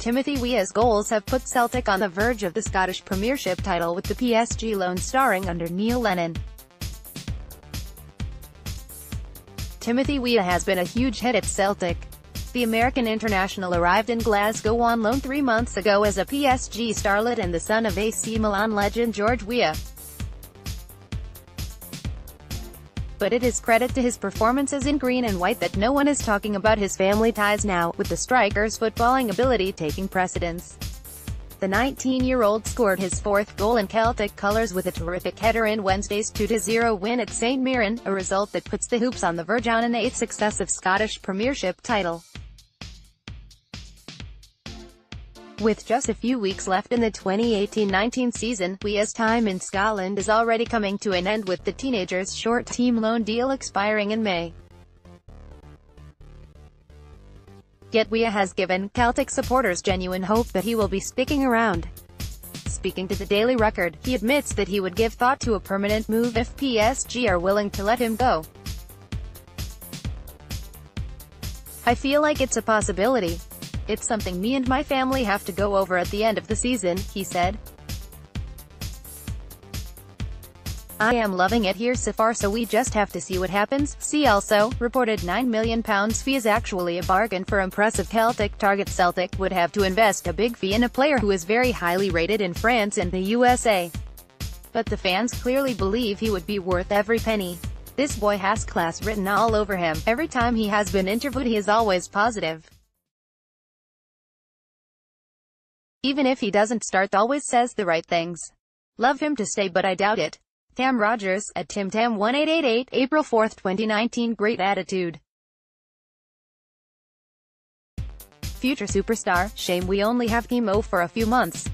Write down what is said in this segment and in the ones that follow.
Timothy Weah's goals have put Celtic on the verge of the Scottish Premiership title with the PSG loan starring under Neil Lennon. Timothy Weah has been a huge hit at Celtic. The American international arrived in Glasgow on loan three months ago as a PSG starlet and the son of AC Milan legend George Weah. But it is credit to his performances in green and white that no one is talking about his family ties now, with the striker's footballing ability taking precedence. The 19-year-old scored his fourth goal in Celtic colours with a terrific header in Wednesday's 2-0 win at St Mirren, a result that puts the Hoops on the verge on an eighth successive Scottish Premiership title. With just a few weeks left in the 2018-19 season, Weah's time in Scotland is already coming to an end with the teenager's short team loan deal expiring in May. Yet Weah has given Celtic supporters genuine hope that he will be sticking around. Speaking to the Daily Record, he admits that he would give thought to a permanent move if PSG are willing to let him go. I feel like it's a possibility. It's something me and my family have to go over at the end of the season, he said. I am loving it here so far so we just have to see what happens. See also, reported £9 million fee is actually a bargain for impressive Celtic target Celtic would have to invest a big fee in a player who is very highly rated in France and the USA. But the fans clearly believe he would be worth every penny. This boy has class written all over him. Every time he has been interviewed he is always positive. Even if he doesn't start always says the right things. Love him to stay but I doubt it. Tam Rogers, at TimTam1888, April 4, 2019 Great attitude. Future superstar, shame we only have chemo for a few months.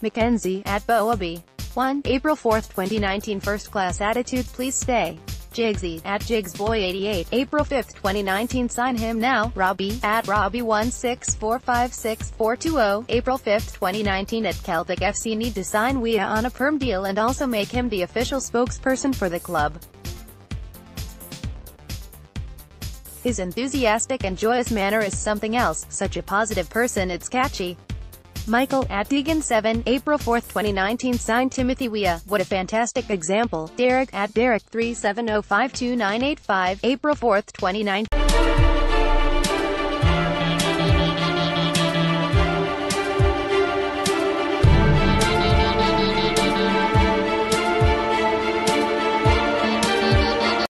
Mackenzie, at Boaby. 1, April 4, 2019 First class attitude please stay. Jigsy, at JigsBoy88, April 5, 2019 Sign him now, Robbie, at Robbie164564420, April 5, 2019 At Celtic FC need to sign Weah on a perm deal and also make him the official spokesperson for the club. His enthusiastic and joyous manner is something else, such a positive person it's catchy. Michael, at Deegan7, April 4, 2019 Signed Timothy Weah, what a fantastic example. Derek, at Derek370529885, April 4, 2019